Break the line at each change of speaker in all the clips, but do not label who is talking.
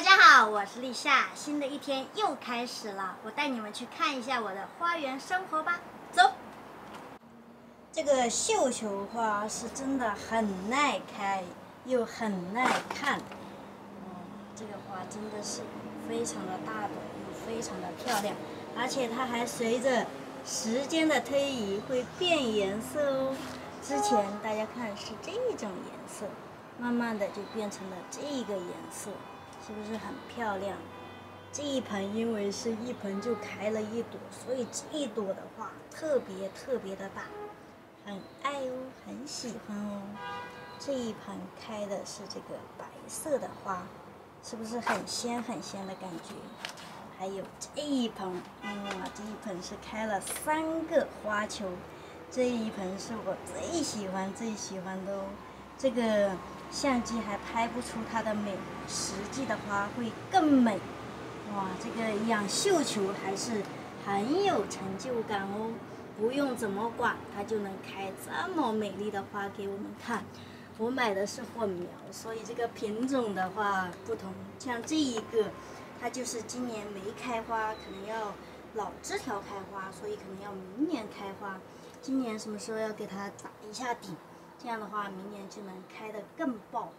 大家好，我是立夏，新的一天又开始了，我带你们去看一下我的花园生活吧，走。这个绣球花是真的很耐开，又很耐看。哦，这个花真的是非常的大朵，又非常的漂亮，而且它还随着时间的推移会变颜色哦。之前大家看是这种颜色，慢慢的就变成了这个颜色。是不是很漂亮？这一盆因为是一盆就开了一朵，所以这一朵的话特别特别的大，很爱哦，很喜欢哦。这一盆开的是这个白色的花，是不是很鲜很鲜的感觉？还有这一盆，哇，这一盆是开了三个花球，这一盆是我最喜欢最喜欢的哦。这个相机还拍不出它的美，实际的花会更美。哇，这个养绣球还是很有成就感哦，不用怎么管，它就能开这么美丽的花给我们看。我买的是混苗，所以这个品种的话不同。像这一个，它就是今年没开花，可能要老枝条开花，所以可能要明年开花。今年什么时候要给它打一下底？这样的话，明年就能开得更爆。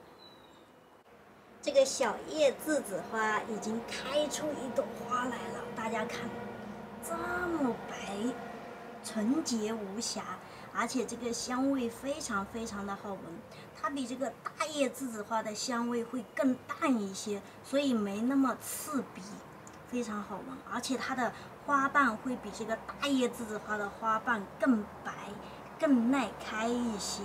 这个小叶栀子花已经开出一朵花来了，大家看，这么白，纯洁无瑕，而且这个香味非常非常的好闻。它比这个大叶栀子花的香味会更淡一些，所以没那么刺鼻，非常好闻。而且它的花瓣会比这个大叶栀子花的花瓣更白，更耐开一些。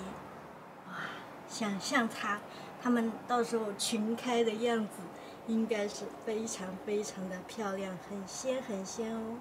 想象它，它们到时候群开的样子，应该是非常非常的漂亮，很鲜很鲜哦。